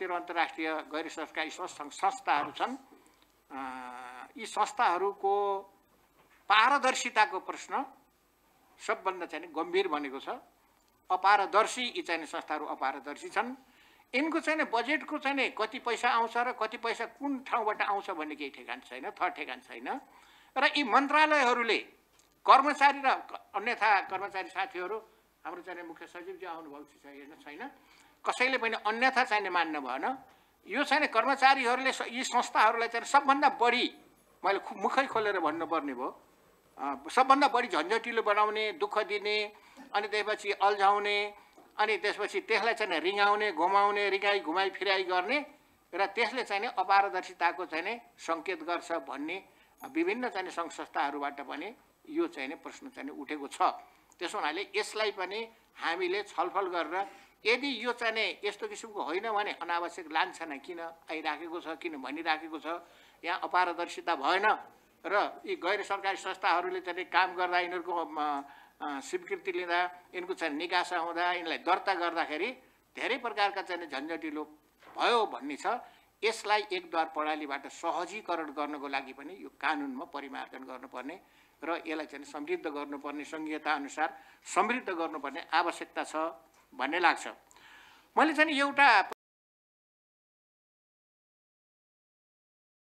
राष्ट्रिय र अन्तर्राष्ट्रिय गैर सरकारी संस्थाहरू छन्। यी संस्थाहरूको पारदर्शिताको प्रश्न सबभन्दा चाहिँ गम्भीर बनेको छ। अपारदर्शी यी चाहिँ संस्थाहरू अपारदर्शी छन्। यिनको चाहिँ बजेटको चाहिँ कति पैसा आउँछ र कति पैसा कुन ठाउँबाट आउँछ भन्ने केही ठेगान छैन थर ठेगान छैन। र यी मन्त्रालयहरूले कर्मचारी र अन्यथा कर्मचारी साथीहरू हाम्रो चाहिँ मुख्य सचिवजी आउनुभएको छैन? कसैले पनि अन्यथा चाहिँ मान्नु भएन। यो चाहिँ कर्मचारीहरूले यी संस्थाहरूलाई चाहिँ सबभन्दा बढी मैले मुखै खोलेर भन्नुपर्ने भयो। सबभन्दा बढी झन्झटिलो बनाउने दुःख दिने अनि त्यसपछि अल्झाउने अनि त्यसपछि त्यसलाई चाहिँ रिङाउने घुमाउने रिगाई घुमाई फिराई गर्ने र त्यसले चाहिँ अपारदर्शिताको चाहिँ नि सङ्केत गर्छ भन्ने विभिन्न चाहिँ सङ्घ संस्थाहरूबाट पनि यो चाहिँ प्रश्न चाहिँ उठेको छ। त्यसो हुनाले यसलाई पनि हामीले छलफल गरेर यदि यो चाहिँ नि यस्तो किसिमको होइन भने अनावश्यक लान्छना किन आइराखेको छ किन भनिराखेको छ यहाँ अपारदर्शिता भएन र यी गैर सरकारी संस्थाहरूले चाहिँ काम गर्दा यिनीहरूको स्वीकृति लिँदा यिनको चाहिँ निकासा हुँदा यिनलाई दर्ता गर्दाखेरि धेरै प्रकारका चाहिँ झन्झटिलो भयो भन्ने छ। यसलाई एकद्वार प्रणालीबाट सहजीकरण गर्नको लागि पनि यो कानुनमा परिमार्जन गर्नुपर्ने र यसलाई चाहिँ समृद्ध गर्नुपर्ने सङ्घीयता अनुसार समृद्ध गर्नुपर्ने आवश्यकता छ। भन्ने लाग्छ। मैले चाहिँ एउटा